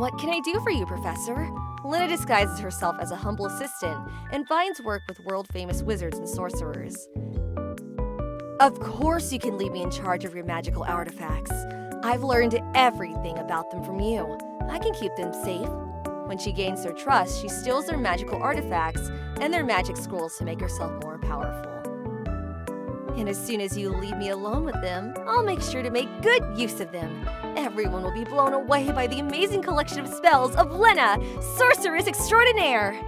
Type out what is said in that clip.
What can I do for you, Professor? Lena disguises herself as a humble assistant and finds work with world famous wizards and sorcerers. Of course, you can leave me in charge of your magical artifacts. I've learned everything about them from you. I can keep them safe. When she gains their trust, she steals their magical artifacts and their magic scrolls to make herself more powerful. And as soon as you leave me alone with them, I'll make sure to make good use of them. Everyone will be blown away by the amazing collection of spells of Lena, Sorceress Extraordinaire!